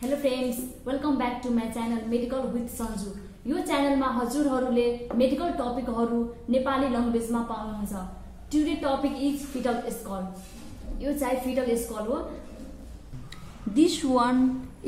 Hello friends welcome back to my channel medical with Sanju यो च्यानलमा हजुरहरूले medical टपिकहरू नेपाली ल्याङ्ग्वेजमा पाउनुहुन्छ. Today topic is fetal skull यो चाहिँ फिटल स्कल हो. This one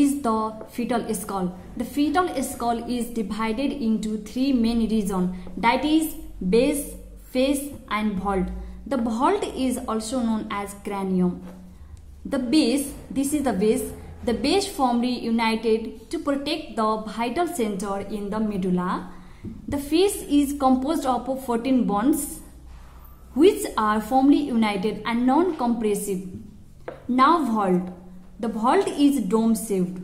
is the fetal skull the fetal skull is divided into three main region that is base face and vault the vault is also known as cranium the base this is the best the base firmly united to protect the vital center in the medulla. The face is composed of 14 bones which are firmly united and non-compressive. Now vault. The vault is dome shaped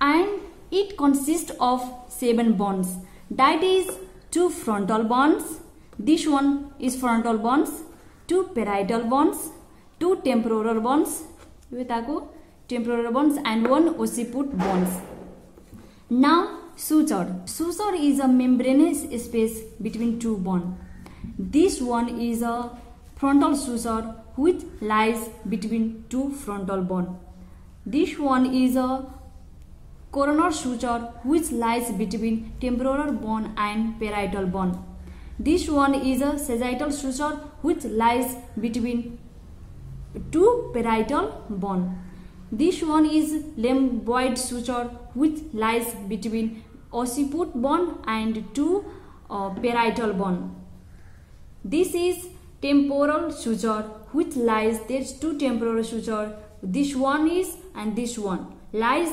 and it consists of seven bones. That is two frontal bones. This one is frontal bones, two parietal bones, two temporal bones, temporal bones and one occiput bones. Now suture. Suture is a membranous space between two bones. This one is a frontal suture which lies between two frontal bones. This one is a coronal suture which lies between temporal bone and parietal bone. This one is a sagittal suture which lies between two parietal bone. This one is rhomboid suture which lies between occiput bone and two uh, parietal bone. This is temporal suture which lies there's two temporal suture this one is and this one lies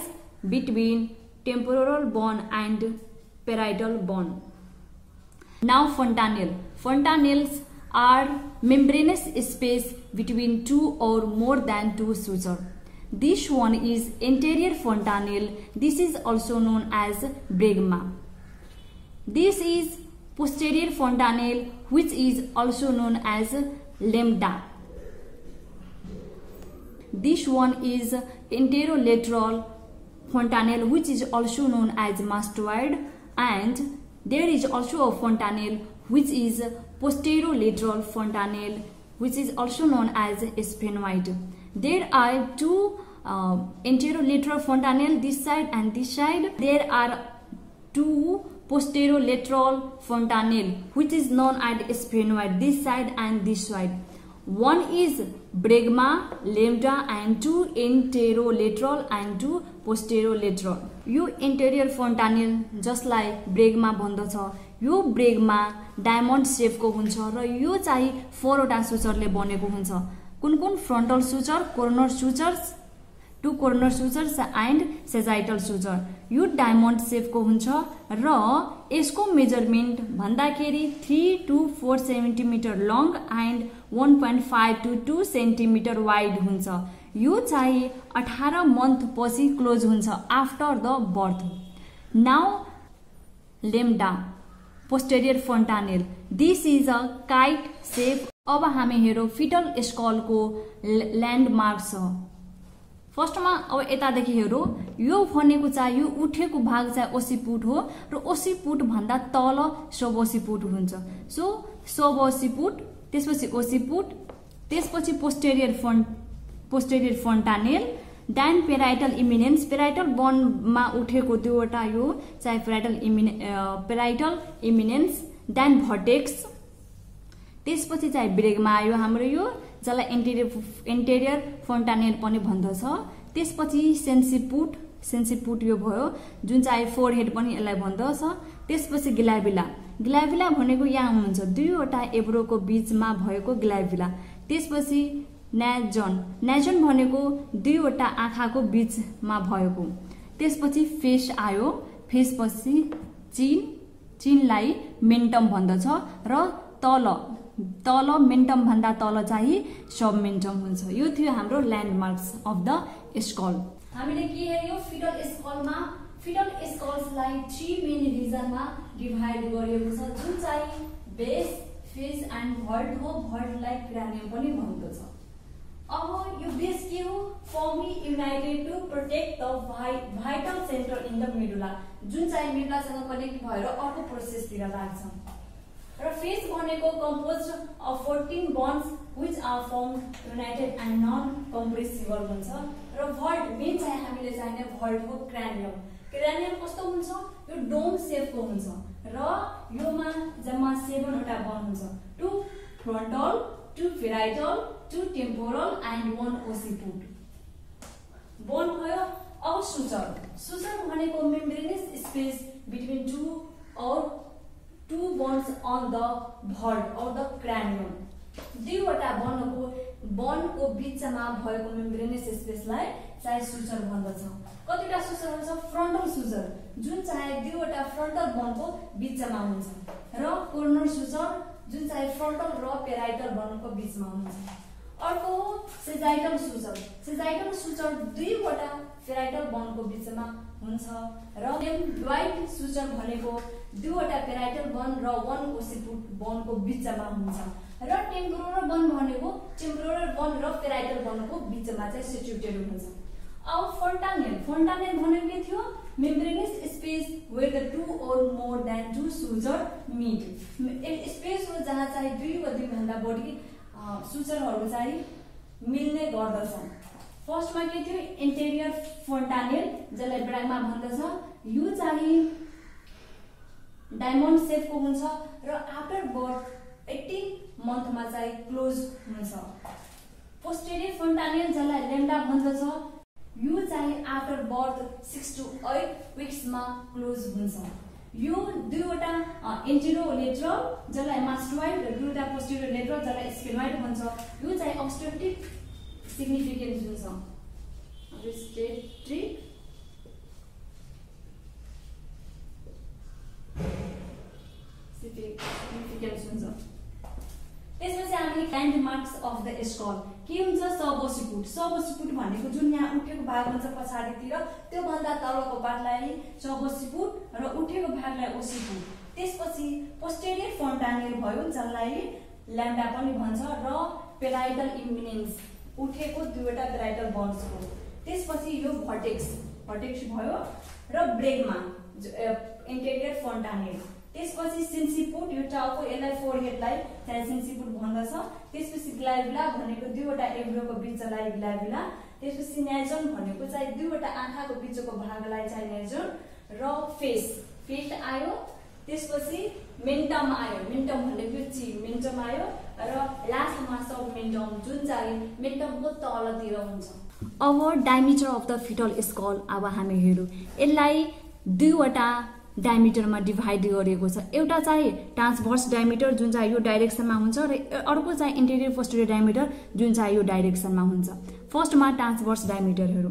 between temporal bone and parietal bone. Now fontanelle. Fontanelles are membranous space between two or more than two sutures. This one is anterior fontanelle. This is also known as bregma. This is posterior fontanelle which is also known as lambda. This one is anterolateral fontanelle which is also known as mastoid and there is also a fontanelle which is posterolateral fontanelle which is also known as sphenoid. There are two uh, anterolateral fontanelle this side and this side. There are two posterolateral fontanelle which is known as sphenoid this side and this side. One is bregma, lambda and two anterolateral and two posterolateral. यो anterior fontanelle जसलाई bregma भन्दछ यो ब्रेगमा diamond सेपको हुन्छ र यो चाहिँ फोरवटा सुचरले बनेको हुन्छ कुन कुन frontal suture coronal sutures two coronal sutures and sagittal suture यो डायमन्ड सेपको हुन्छ र यसको मेजरमेन्ट भन्दाखेरि three to four centimetre long and one point five to two centimetre wide हुन्छ। यो चाहिँ अठार मन्थ पछि क्लोज हुन्छ after the birth now lambda posterior fontanelle this is a kite shape अब हामी हेरौँ फिटल स्कलको ल्यान्डमार्क छ फर्स्टमा अब यतादेखि हेरौँ यो भनेको चाहिँ यो उठेको भाग चाहिँ ओसीपुट हो र ओसीपुट भन्दा तल सब ओसीपुट हुन्छ। सो सब ओसीपुट त्यसपछि ओसीपुट त्यसपछि पोस्टेरियर फन्ट पोस्टेरियर फन्टानेल डाइन पेराइटल इमिनेन्स पेराइटल बनमा उठेको दुईवटा यो चाहिँ पेराइटल इमिने पेराइटल इमिनेन्स डाइन भटेक्स त्यसपछि चाहिँ ब्रेकमा आयो हाम्रो यो। जसलाई एन्टेरियर एन्टेरियर फोन्टानेल पनि भन्दछ। त्यसपछि सेन्सिपुट सेन्सिपुट यो भयो जुन चाहिँ फोर हेड पनि यसलाई भन्दछ। त्यसपछि ग्लाभिला ग्लाभिला भनेको यहाँ हुन्छ दुईवटा एब्रोको बिचमा भएको ग्लाभिला त्यसपछि न्याजन न्याजन भनेको दुईवटा आँखाको बिचमा भएको। त्यसपछि फेस आयो। फेसपछि चिन। चिनलाई मेन्टम भन्दछ। र तल। तल मेन्टम भन्दा तल चाहिँ सब मेन्टम हुन्छ। यो थियो हाम्रो ल्यान्डमार्क्स अफ द स्कल हामीले के हेऱ्यौँ? फिडल स्कलमा फिडल स्कल्सलाई थ्री मेन रिजनमा डिभाइड गरिएको छ। जुन चाहिँ बेस फेस एन्ड भल्ट हो भल्टलाई क्रानियम पनि भन्दछ अब यो बेस के हो? Firmly united to protect the भाइ vital centre in the medulla जुन चाहिँ मेडुलासँग कनेक्ट भएर अर्को प्रोसेसतिर लाग्छ। र फेस भनेको compose of fourteen bones which are firm united and non compressible हुन्छ। र भल्ट मेन चाहिँ हामीले चाहिने हो क्रानियम क्रानियम कस्तो हुन्छ? यो डोम सेपको हुन्छ। र योमा जम्मा सेभेनवटा बन हुन्छ। Two frontal two parietal two temporal and one occiput bone भयो अब सुचर सुचर भनेको membranous space between two or two bones on the vault or the cranium दुईवटा वनको वनको बिचमा भएको मेम्ब्रेनियस स्पेसलाई चाहे सुचर भन्दछ। कतिवटा सुचर हुन्छ? फ्रन्टल सुचर जुन चाहिँ दुईवटा फ्रन्टल वनको बिचमा हुन्छ। र कोर्नर सुचर जुन चाहिँ फ्रन्टल र पेराइटल वनको बिचमा हुन्छ। अर्को हो सेजाइटल सुचर सेजाइटल सुचर दुईवटा पेराइटल वनको बिचमा हुन्छ। र ड्वाइट सुचर भनेको दुईवटा पेराइटल वन र वन ओसिपुट वनको बिचमा हुन्छ। र टेम्पोरल वन भनेको टेम्पोरल वन र पेराइटल वनको बिचमा चाहिँ सिचुएटेड हुन्छ। अब फन्टानेल फन्टानेल भनेको के थियो? Membranous space where the two or more than two suture meet space हो जहाँ चाहिँ दुई वा दुईभन्दा बढी सुचरहरू चाहिँ मिल्ने गर्दछन्। फर्स्टमा के थियो इन्टेरियर फन्टानेल जसलाई ब्रागमा भन्दछ यो चाहिँ डायमन्ड सेपको हुन्छ र आफ्टर बर्थ एट्टिन मन्थमा चाहिँ क्लोज हुन्छ। पोस्टेरियर फन्टानियल जसलाई लेन्डा भन्दछ यो चाहिँ after birth six to eight विक्समा close हुन्छ। यो दुईवटा इन्टिरोलेट्रल जसलाई मास्टोइड र दुईवटा पोस्टेरियर लेट्रल जसलाई स्पेनोइड भन्छ यो चाहिँ अब्स्ट्रक्टिभ सिग्निफिकेन्स हुन्छ स्टेट्रिक सिग्निफिकेन्स हुन्छ त्यसपछि हामीले landmarks of the skull के हुन्छ? Sub occiput. सबोसिपुट भनेको जुन यहाँ उठेको भाग हुन्छ पछाडितिर त्योभन्दा तलको भागलाई सबोसिपुट र उठेको भागलाई ओसिपुट। त्यसपछि पोस्टेरियर फन्टानियर भयो जसलाई ल्यान्डा पनि भन्छ र पेलाइटल इम्युनेन्स उठेको दुईवटा पेलाइटल बन्सको त्यसपछि यो भटेक्स भटेक्स भयो र ब्रेगमा इन्टेरियर फन्टानियर त्यसपछि सिन्सिपुट यो टाउको यसलाई फोर हेडलाई चाहिँ सिन्सिपुट भन्दछ। त्यसपछि ग्लाइभिला भनेको दुईवटा एभ्रोको बिचलाई ग्लाइभिला। त्यसपछि नेजन भनेको चाहिँ दुईवटा आँखाको बिचको भागलाई चाहिँ नेजन र फेस। फेस आयो त्यसपछि मेन्टम आयो। मेन्टम भनेको ची मेन्टम आयो र लास्टमा सब मेन्टम जुन चाहिँ मेन्टमको तलतिर हुन्छ। अब diameter of the foetal skull अब हामी हेरौँ। यसलाई दुईवटा डायमिटरमा डिभाइड गरिएको छ। एउटा चाहिँ ट्रान्सभर्स डायमिटर जुन चाहिँ यो डाइरेक्सनमा हुन्छ र अर्को चाहिँ इन्टेरियर पोस्टेरियर डायमिटर जुन चाहिँ यो डाइरेक्सनमा हुन्छ। फर्स्टमा ट्रान्सभर्स डायमिटरहरू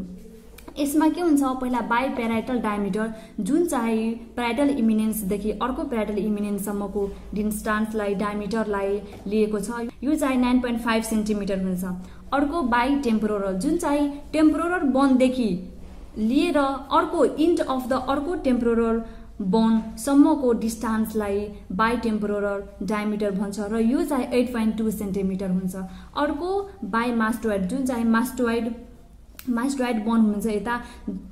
यसमा के हुन्छ पहिला बाई प्याराइटल डायमिटर जुन चाहिँ प्याराइटल इमिनेन्सदेखि अर्को प्याराइटल इमिनेन्ससम्मको डिस्टान्सलाई डायमिटरलाई लिएको छ। यो चाहिँ नाइन पोइन्ट फाइभ सेन्टिमिटर हुन्छ। अर्को बाई टेम्पोरल जुन चाहिँ टेम्पोरल बनदेखि लिएर अर्को इन्ट अफ द अर्को टेम्पोरल बोनसम्मको डिस्टान्सलाई बाई टेम्पोरल डायमिटर भन्छ र यो चाहिँ एट पोइन्ट टू सेन्टिमिटर हुन्छ। अर्को बाई मास्टोइड जुन चाहिँ मास्टोइड मास्टोइड बन हुन्छ यता।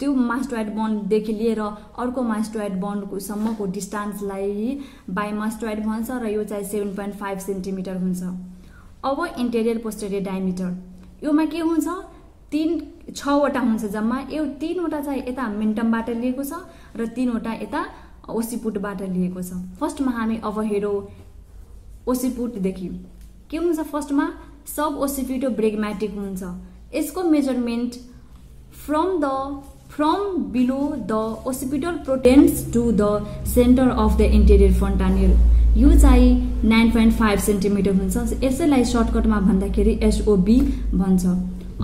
त्यो मास्टोइड बनदेखि लिएर अर्को मास्टोइड बनको सम्मको डिस्टान्सलाई बाई मास्टोइड भन्छ र यो चाहिँ सेभेन पोइन्ट फाइभ सेन्टिमिटर हुन्छ। अब इन्टेरियर पोस्टेरियर डायमिटर योमा के हुन्छ? तिन छवटा हुन्छ जम्मा। यो तिनवटा चाहिँ यता मिन्टमबाट लिएको छ र तिनवटा यता ओसीपुटबाट लिएको छ। फर्स्टमा हामी अब हेरौँ ओसीपुटदेखि। के हुन्छ फर्स्टमा? सब ओसिपिटो ब्रेगमेटिक हुन्छ। यसको measurement from the from below the occipital protuberance to the centre of the interior fontanelle यो चाहिँ नाइन पोइन्ट फाइभ सेन्टिमिटर हुन्छ। यसैलाई सर्टकटमा भन्दाखेरि एसओबी भन्छ।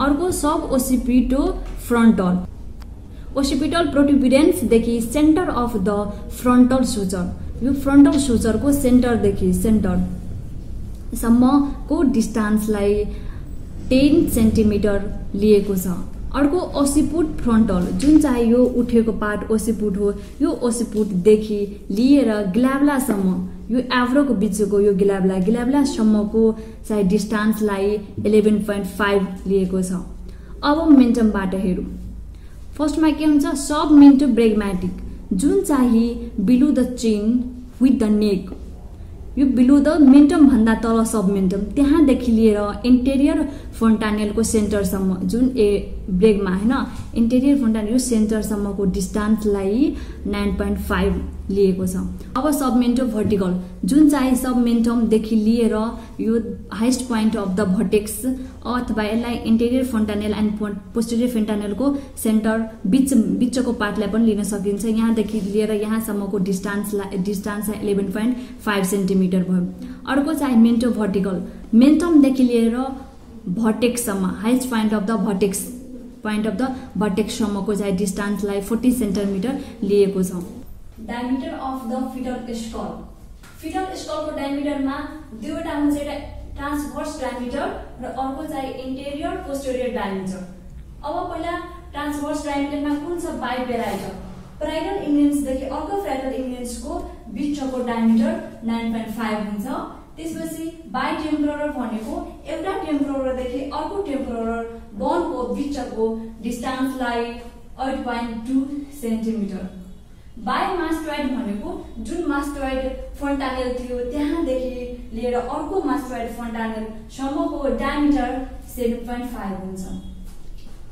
अर्को sub occipito frontal occipital प्रोटिपिडेन्सदेखि centre of the frontal suture यो फ्रन्टल सुचरको सेन्टरदेखि सेन्टरसम्मको डिस्टान्सलाई टेन सेन्टिमिटर लिएको छ। अर्को ओसिपुट फ्रन्टल जुन चाहिँ यो उठेको पार्ट ओसिपुट हो यो ओसिपुटदेखि लिएर ग्ल्याब्लासम्म यो एभ्रोको बिचको यो गिलाब्ला गिलाब्लासम्मको चाहिँ डिस्टान्सलाई इलेभेन पोइन्ट फाइभ लिएको छ। अब मेन्टमबाट हेरौँ। फर्स्टमा के हुन्छ? सब मेन्टो ब्रेगमेटिक जुन चाहिँ below the chin with the neck. यो बिलो द मेन्टम भन्दा तल सब मेन्टम। त्यहाँदेखि लिएर इन्टेरियर फन्टानेलको सेन्टरसम्म जुन ए ब्रेकमा होइन? इन्टेरियर फन्टानेल सेन्टरसम्मको डिस्टान्सलाई नाइन पोइन्ट फाइभ लिएको छ। अब सबमेन्टम भर्टिकल जुन चाहिँ सबमेन्टमदेखि लिएर यो highest point of the vertex अथवा यसलाई इन्टेरियर फन्टानेल एन्ड पोस्टेरियर फेन्टानेलको सेन्टर बिच बिचको पार्टलाई पनि लिन सकिन्छ। यहाँदेखि लिएर यहाँसम्मको डिस्टान्सलाई distance eleven point five centimetre भयो। अर्को चाहिँ मेन्टो भर्टिकल मेन्टमदेखि लिएर भर्टेक्ससम्म highest point of the vertex point of the भर्टेक्ससम्मको चाहिँ डिस्टान्सलाई फोर्टी सेन्टिमिटर लिएको छ diameter of the foetal skull foetal स्कलको डायमिटरमा दुईवटा हुन्छ एउटा ट्रान्सभर्स डायमिटर र अर्को चाहिँ इन्टेरियर पोस्टेरियर डायमिटर अब पहिला ट्रान्सभर्स डायमिटरमा कुन छ बाई पेराइटर प्राइडल इङ्ग्रेन्सदेखि अर्को फ्राइडल इङ्ग्रेन्सको बिचको डायमिटर नाइन पोइन्ट फाइभ हुन्छ त्यसपछि बाई टेम्पोरर भनेको एउटा टेम्पोररदेखि अर्को टेम्पोरर बनको बिचको डिस्टान्सलाई eight point two centimetre. Bimastoid भनेको जुन मास्टोइड फन्टानेल थियो त्यहाँदेखि लिएर अर्को मास्टोइड फन्टानेलसम्मको डायमिटर सेभेन पोइन्ट फाइभ हुन्छ।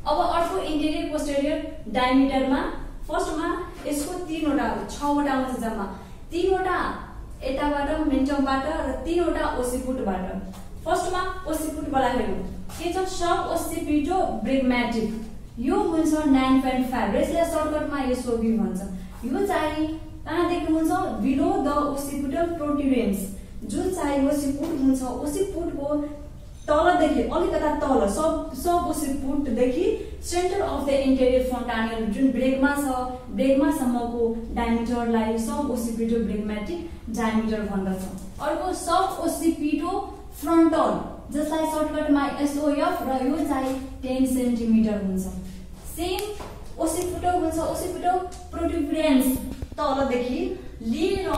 अब अर्को इन्टेरियर पोस्टेरियर डायमिटरमा फर्स्टमा यसको तिनवटा छवटा हुन्छ जम्मा। तिनवटा यताबाट मेन्टमबाट र तिनवटा ओसिपुटबाट। फर्स्टमा ओसिपुटबाट हेरौँ के छ? सब ओसिपिटो ब्रेगमेटिक यो हुन्छ नाइन पोइन्ट फाइभ यसलाई सर्कटमा एसओबी भन्छ। यो चाहिँ कहाँ देख्नुहुन्छ? बिलो द ओसिपुटल प्रोटिरेन्स जुन चाहिँ ओसिपुट हुन्छ ओसिपुटको तलदेखि अलिकता तल sub sub ओसिपुटदेखि centre of the interior fontanelle जुन ब्रेकमा छ ब्रेकमासम्मको डायमिटरलाई सब ओसिपिटो ब्रेगमेटिक डायमिटर भन्दछ। अर्को सब ओसिपिटो फ्रन्टल जसलाई सर्टकटमा एसओएफ र यो चाहिँ टेन सेन्टिमिटर हुन्छ। सेम ओसिपुटो हुन्छ ओसिपुटो प्रोट्युब्रेन्स तलदेखि लिएर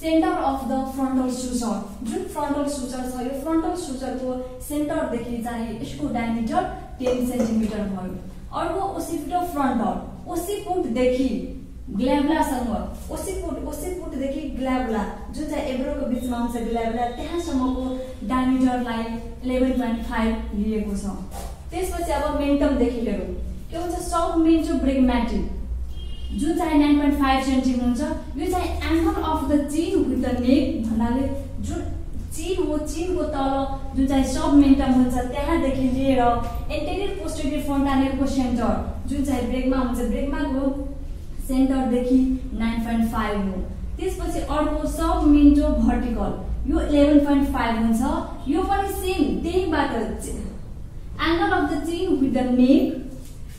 centre of the frontal suture जुन फ्रन्टल सुचर छ यो फ्रन्टल सुचरको सेन्टरदेखि चाहिँ यसको डायमिटर टेन सेन्टिमिटर भयो। अर्को ओसिपुटो फ्रन्टल ओसिपुटदेखि ग्ल्याब्लासँग ओसिपुट ओसिपुटदेखि ग्ल्याब्ला जुन चाहिँ एब्रोको बिचमा आउँछ ग्ल्याब्ला त्यहाँसम्मको डायमिटरलाई इलेभेन पोइन्ट फाइभ लिएको छ। त्यसपछि अब मेन्टमदेखि हेरौँ। के हुन्छ? सब मेन्टो ब्रेगमेटिक जुन चाहिँ नाइन पोइन्ट फाइभ सेन्टिमिटर हुन्छ यो चाहिँ angle of the chin with the neck भन्नाले जुन चिन हो चिनको तल जुन चाहिँ सब मेन्टम हुन्छ त्यहाँदेखि लिएर एन्टेरियर पोस्टेरियर फन्टानेलको सेन्टर जुन चाहिँ ब्रेकमा हुन्छ ब्रेकमाको सेन्टरदेखि नाइन पोइन्ट फाइभ हो त्यसपछि अर्को सब मेन्टो भर्टिकल यो इलेभेन पोइन्ट फाइभ हुन्छ यो पनि सेम त्यहीबाट angle of the chin with the neck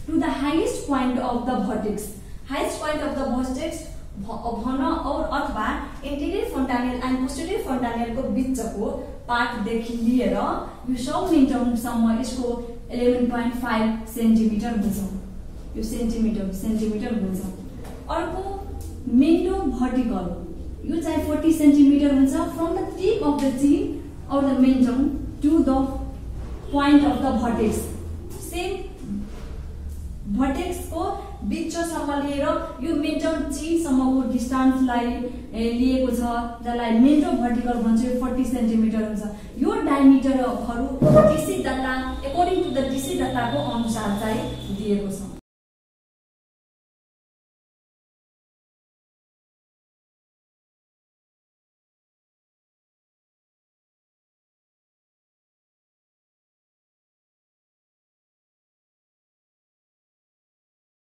to the highest point of the vertex. Highest point of the vertex भन और अथवा इन्टेरियर फन्टानेल एन्ड पोस्टेरियर फन्टानेलको बिचको पार्टदेखि लिएर यो सब मिन्टमसम्म यसको इलेभेन पोइन्ट फाइभ सेन्टिमिटर हुन्छ। यो सेन्टिमिटर सेन्टिमिटर हुन्छ। अर्को मेन्टो भर्टिकल यो चाहिँ फोर्टी सेन्टिमिटर हुन्छ। From the tip of the chin or the mentum to the point of the vertex same भर्टेक्सको बिचसम्म लिएर यो मेन्टल चिनसम्मको डिस्टान्सलाई लिएको छ जसलाई मेन्टो भर्टिकल भन्छ यो फोर्टी सेन्टिमिटर हुन्छ। यो डायमिटरहरू DC Dutta according to the DC दत्ताको अनुसार चाहिँ दिएको छ।